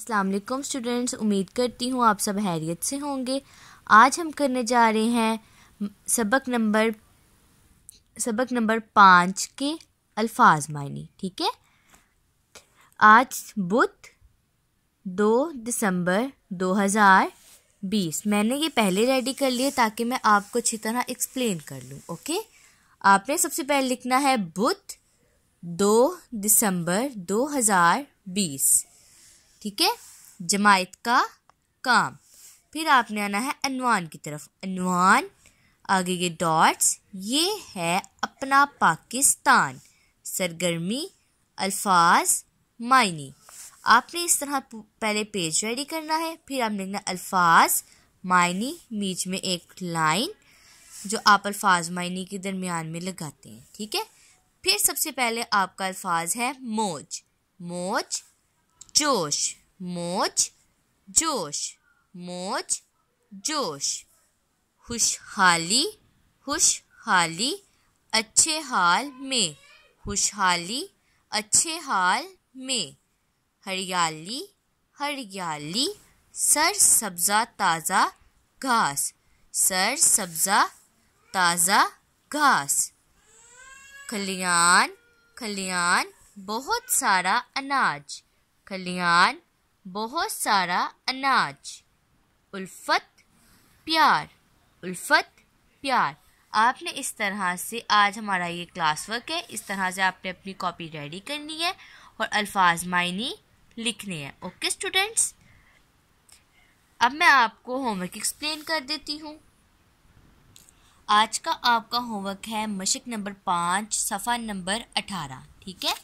वालेकुम स्टूडेंट्स उम्मीद करती हूँ आप सब हैरियत से होंगे। आज हम करने जा रहे हैं सबक नंबर सबक नंबर पाँच के अल्फाज मायनी, ठीक है? आज बुध, दो दिसंबर दो हज़ार बीस। मैंने ये पहले रेडी कर लिया ताकि मैं आपको अच्छी तरह एक्सप्लेन कर लूँ ओके आपने सबसे पहले लिखना है बुध, दो दिसंबर दो हज़ार बीस। ठीक है? जमायत का काम। फिर आपने आना है अनवान की तरफ़। अनवान, आगे के डॉट्स ये है अपना पाकिस्तान। सरगर्मी, अल्फाज, मायनी। आपने इस तरह पहले पेज रेडी करना है, फिर आपने लिखना अल्फाज, मायनी, बीच में एक लाइन जो आप अल्फाज, मायनी के दरमियान में लगाते हैं, ठीक है? फिर सबसे पहले आपका अल्फाज है मोज। मोज जोश मोज जोश मोज जोश। खुशहाली खुशहाली, अच्छे हाल में। खुशहाली, अच्छे हाल में। हरियाली हरियाली, सर सब्ज़ा ताज़ा घास। सर सब्ज़ा ताज़ा घास। खलियान खलियान बहुत सारा अनाज। खलियान बहुत सारा अनाज। उल्फत, प्यार। उल्फत, प्यार। आपने इस तरह से आज हमारा ये क्लास वर्क है। इस तरह से आपने अपनी कॉपी रेडी करनी है और अल्फाज मायनी लिखने हैं। ओके स्टूडेंट्स अब मैं आपको होमवर्क एक्सप्लेन कर देती हूँ। आज का आपका होमवर्क है मशक नंबर पाँच, सफ़ा नंबर अठारह। ठीक है?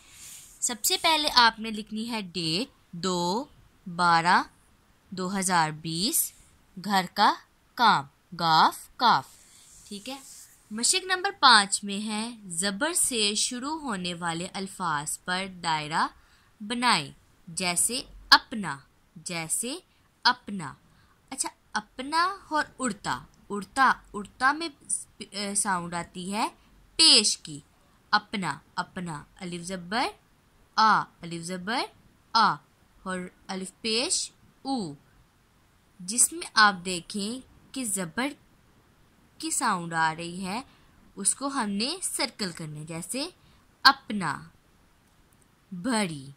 सबसे पहले आपने लिखनी है डेट, दो, बारह, दो हज़ार बीस, घर का काम, गाफ, काफ। ठीक है? मशिक नंबर पाँच में है, ज़बर से शुरू होने वाले अल्फाज पर दायरा बनाए, जैसे अपना जैसे अपना। अच्छा अपना और उड़ता उड़ता उड़ता में साउंड आती है, पेश की। अपना अपना, अलिफ ज़बर आ अलिफ ज़बर आ और अलिफ पेश ऊ जिसमें आप देखें कि ज़बर की साउंड आ रही है, उसको हमने सर्कल करने जैसे अपना, भरी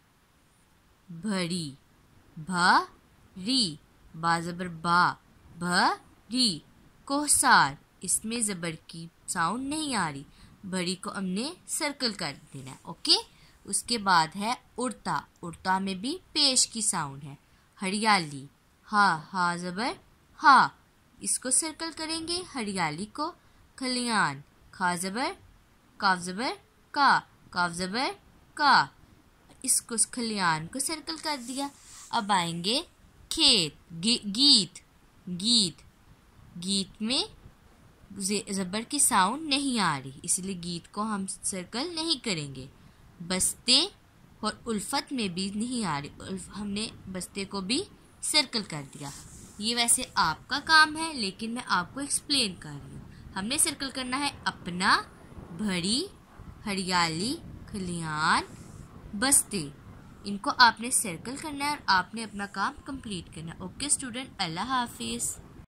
भरी भरी, बा ज़बर बा, भरी, कोहसार, इसमें ज़बर की साउंड नहीं आ रही, भरी को हमने सर्कल कर देना है ओके उसके बाद है उड़ता। उड़ता में भी पेश की साउंड है। हरियाली। हा हा जबर। हा इसको सर्कल करेंगे। हरियाली को खलियान। खा जबर। काफ जबर। का। काफ जबर। का। इसको खलियान को सर्कल कर दिया। अब आएँगे खेत। गी, गीत। गीत। गीत में ज़बर की साउंड नहीं आ रही। इसलिए गीत को हम सर्कल नहीं करेंगे। बस्ते और उल्फत में भी नहीं आ रही। हमने बस्ते को भी सर्कल कर दिया। ये वैसे आपका काम है, लेकिन मैं आपको एक्सप्लेन कर रही हूँ। हमने सर्कल करना है अपना, भरी, हरियाली खलियान बस्ते। इनको आपने सर्कल करना है और आपने अपना काम कंप्लीट करना है। ओके स्टूडेंट अल्लाह हाफिज़।